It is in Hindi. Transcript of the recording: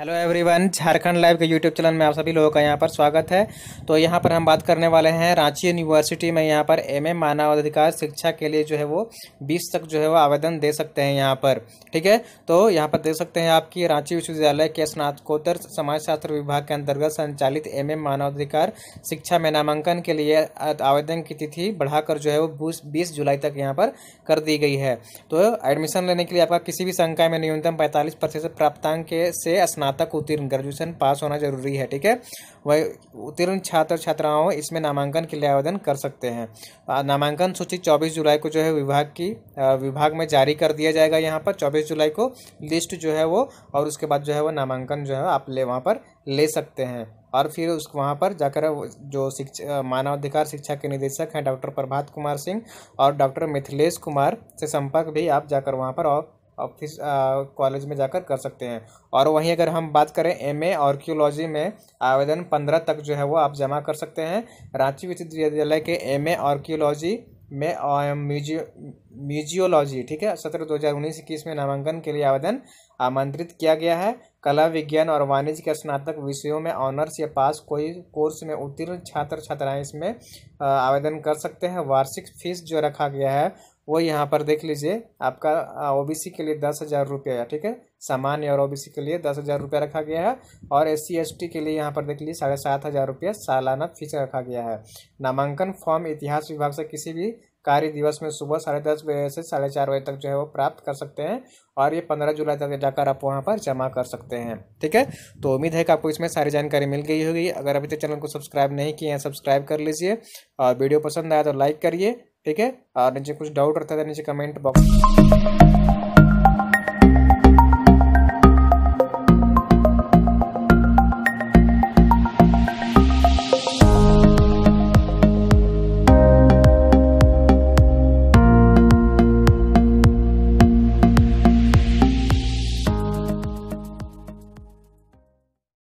हेलो एवरीवन झारखंड लाइव के यूट्यूब चैनल में आप सभी लोगों का यहाँ पर स्वागत है। तो यहाँ पर हम बात करने वाले हैं रांची यूनिवर्सिटी में यहाँ पर एमए मानव अधिकार शिक्षा के लिए जो है वो 20 तक जो है वो आवेदन दे सकते हैं यहाँ पर। ठीक है? तो यहाँ पर देख सकते हैं आपकी रांची विश्वविद्यालय के स्नातकोत्तर समाजशास्त्र विभाग के अंतर्गत संचालित एम मानवाधिकार शिक्षा में नामांकन के लिए आवेदन की तिथि बढ़ाकर जो है वो बीस जुलाई तक यहाँ पर कर दी गई है। तो एडमिशन लेने के लिए आपका किसी भी संकाय में न्यूनतम पैंतालीस प्रतिशत प्राप्तांक से स्नातक उत्तीर्ण ग्रेजुएशन पास होना ज़रूरी है, ठीक है? वह उत्तीर्ण छात्र छात्राओं इसमें नामांकन के लिए आवेदन कर सकते हैं। नामांकन सूची 24 जुलाई को जो है विभाग की विभाग में जारी कर दिया जाएगा यहाँ पर। 24 जुलाई को लिस्ट जो है वो, और उसके बाद जो है वो नामांकन जो है आप ले, वहाँ पर ले सकते हैं। और फिर उस, वहाँ पर जाकर जो शिक्षा मानवाधिकार शिक्षा के निदेशक हैं डॉक्टर प्रभात कुमार सिंह और डॉक्टर मिथिलेश कुमार से संपर्क भी आप जाकर वहाँ पर और ऑफ़िस कॉलेज में जाकर कर सकते हैं। और वहीं अगर हम बात करें एमए आर्कियोलॉजी में, आवेदन पंद्रह तक जो है वो आप जमा कर सकते हैं। रांची विश्वविद्यालय के एमए आर्कियोलॉजी में म्यूजियो, म्यूजियोलॉजी, ठीक है? सत्रह दो हज़ार उन्नीस इक्कीस में नामांकन के लिए आवेदन आमंत्रित किया गया है। कला विज्ञान और वाणिज्य के स्नातक विषयों में ऑनर्स या पास कोई कोर्स में उत्तीर्ण छात्र छात्राएँ इसमें आवेदन कर सकते हैं। वार्षिक फ़ीस जो रखा गया है, वो यहाँ पर देख लीजिए। आपका ओबीसी के लिए दस हज़ार रुपया है, ठीक है? सामान्य और ओबीसी के लिए दस हज़ार रुपया रखा गया है और एस सी के लिए यहाँ पर देख लीजिए साढ़े सात हज़ार रुपया सालाना फ़ीस रखा गया है। नामांकन फॉर्म इतिहास विभाग से किसी भी कार्य दिवस में सुबह साढ़े दस बजे से साढ़े चार बजे तक जो है वो प्राप्त कर सकते हैं और ये पंद्रह जुलाई तक जाकर आप वहाँ पर जमा कर सकते हैं। ठीक है? तो उम्मीद है कि आपको इसमें सारी जानकारी मिल गई होगी। अगर अभी तक चैनल को सब्सक्राइब नहीं किए हैं, सब्सक्राइब कर लीजिए और वीडियो पसंद आया तो लाइक करिए। ठीक है? और नीचे कुछ डाउट रहता है नीचे कमेंट बॉक्स